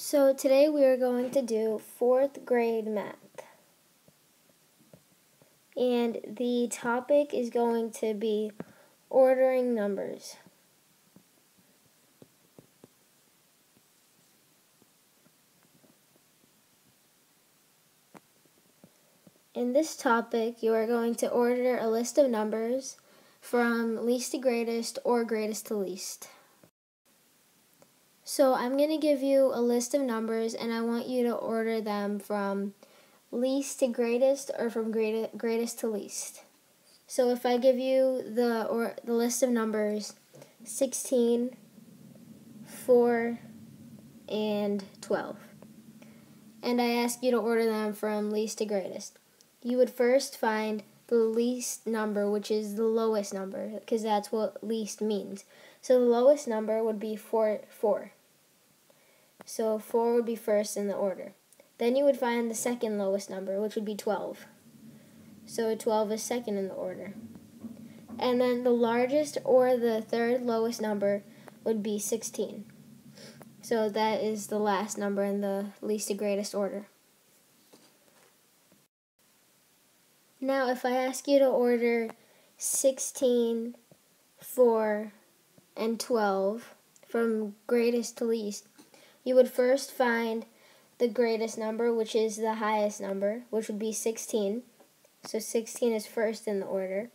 So today we are going to do fourth grade math. And the topic is going to be ordering numbers. In this topic, you are going to order a list of numbers from least to greatest or greatest to least. So I'm going to give you a list of numbers and I want you to order them from least to greatest or from greatest to least. So if I give you the or the list of numbers 16, 4, and 12. And I ask you to order them from least to greatest. You would first find the least number, which is the lowest number, because that's what least means. So the lowest number would be 4, 4. So 4 would be first in the order. Then you would find the second lowest number, which would be 12. So 12 is second in the order. And then the largest or the third lowest number would be 16. So that is the last number in the least to greatest order. Now, if I ask you to order 16, 4, and 12 from greatest to least, you would first find the greatest number, which is the highest number, which would be 16. So 16 is first in the order.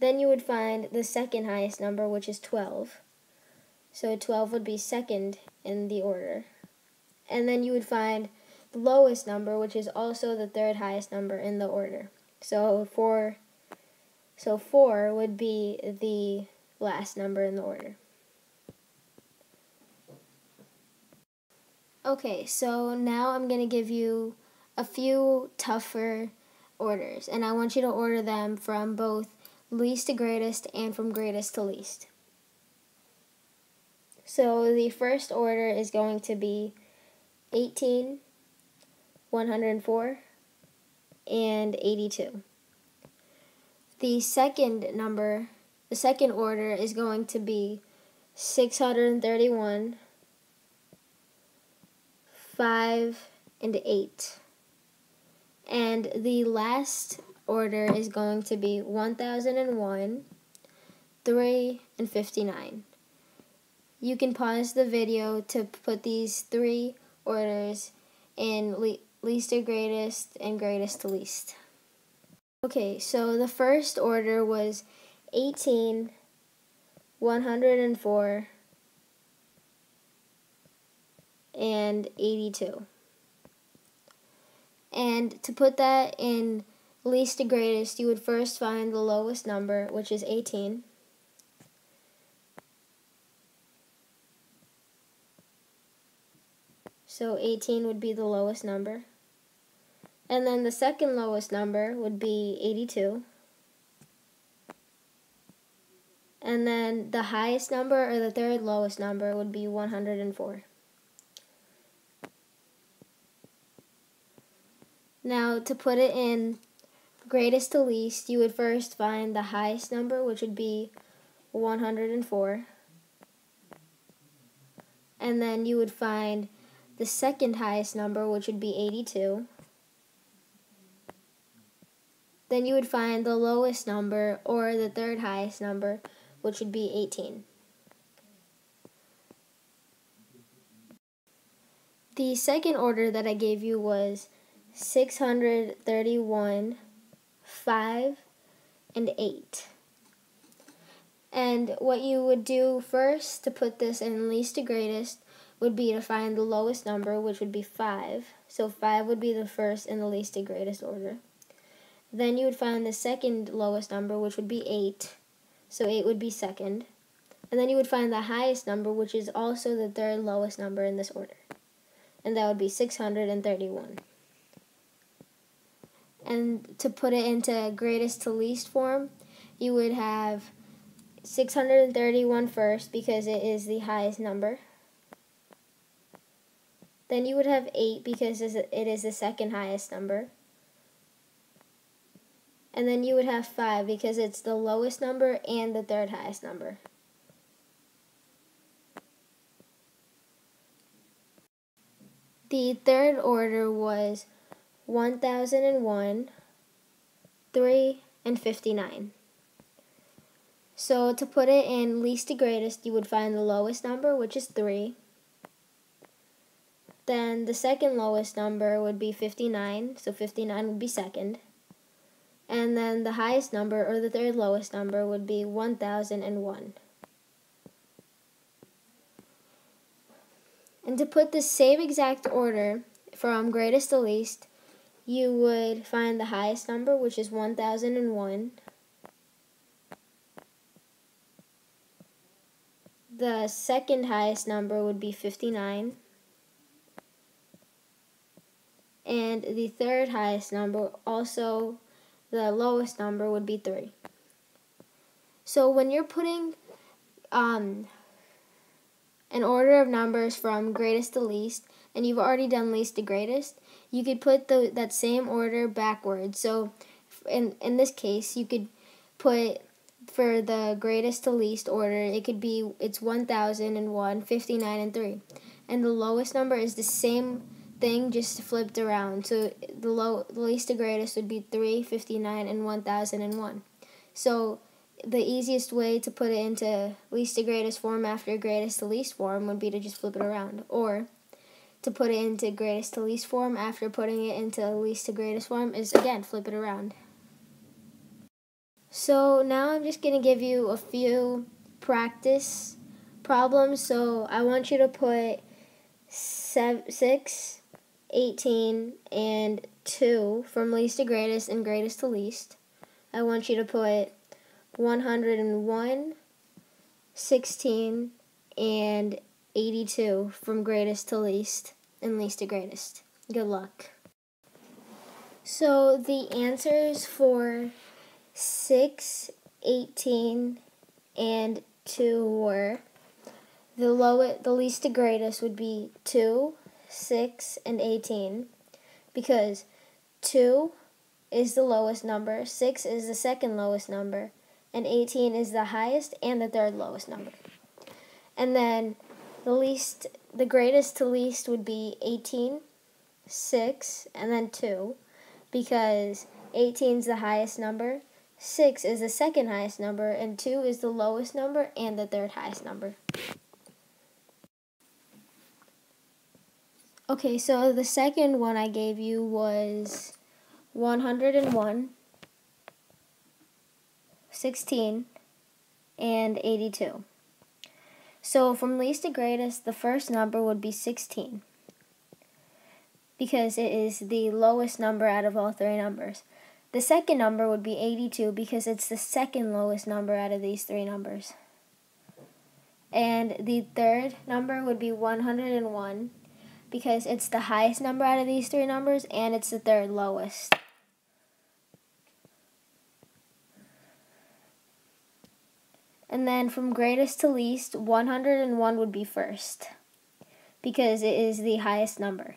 Then you would find the second highest number, which is 12. So 12 would be second in the order. And then you would find the lowest number, which is also the third highest number in the order. So 4 so 4 would be the last number in the order. Okay, so now I'm going to give you a few tougher orders, and I want you to order them from both least to greatest and from greatest to least. So the first order is going to be 18, 104, and 82. The second number, the second order is going to be 631, 5, and 8. And the last order is going to be 1001, 3, and 59. You can pause the video to put these three orders in le least to greatest and greatest to least. Okay, so the first order was 18, 104, and 82. And to put that in least to greatest, you would first find the lowest number, which is 18. So 18 would be the lowest number. And then the second lowest number would be 82. And then the highest number or the third lowest number would be 104. Now, to put it in greatest to least, you would first find the highest number, which would be 104. And then you would find the second highest number, which would be 82. Then you would find the lowest number, or the third highest number, which would be 18. The second order that I gave you was 631, 5, and 8. And what you would do first to put this in least to greatest would be to find the lowest number, which would be 5. So 5 would be the first in the least to greatest order. Then you would find the second lowest number, which would be 8. So 8 would be second. And then you would find the highest number, which is also the third lowest number in this order. And that would be 631. And to put it into greatest to least form, you would have 631 first because it is the highest number. Then you would have 8 because it is the second highest number. And then you would have 5 because it's the lowest number and the third highest number. The third order was 1001, 3, and 59. So to put it in least to greatest, you would find the lowest number, which is 3. Then the second lowest number would be 59, so 59 would be second. And then the highest number, or the third lowest number, would be 1001. And to put the same exact order from greatest to least, you would find the highest number, which is 1001. The second highest number would be 59. And the third highest number, also the lowest number, would be 3. So when you're putting um, an order of numbers from greatest to least, and you've already done least to greatest, you could put the, that same order backwards. So in, in this case, you could put for the greatest to least order, it could be it's 1001, 59, and 3. And the lowest number is the same thing just flipped around. So the low the least to greatest would be 3, 59, and 1001. So the easiest way to put it into least to greatest form after greatest to least form would be to just flip it around. Or to put it into greatest to least form after putting it into least to greatest form is again flip it around. So now I'm just going to give you a few practice problems. So I want you to put 6, 18, and 2 from least to greatest and greatest to least. I want you to put 101, 16, and 82 from greatest to least and least to greatest. Good luck. So the answers for 6, 18, and 2 were the lowest, the least to greatest would be 2, 6, and 18 because 2 is the lowest number, 6 is the second lowest number, and 18 is the highest and the third lowest number. And then the least the greatest to least would be 18, 6, and then 2 because 18 is the highest number 6 is the second highest number, and 2 is the lowest number and the third highest number. Okay, so the second one I gave you was 101, 16, and 82. So from least to greatest, the first number would be 16 because it is the lowest number out of all three numbers. The second number would be 82 because it's the second lowest number out of these three numbers. And the third number would be 101 because it's the highest number out of these three numbers and it's the third lowest. And then from greatest to least, 101 would be first because it is the highest number.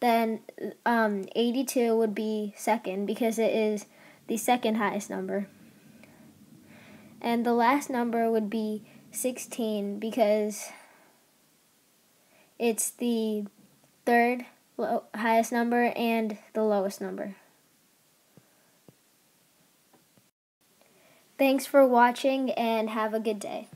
Then um, 82 would be second because it is the second highest number. And the last number would be 16 because it's the third highest number and the lowest number. Thanks for watching and have a good day.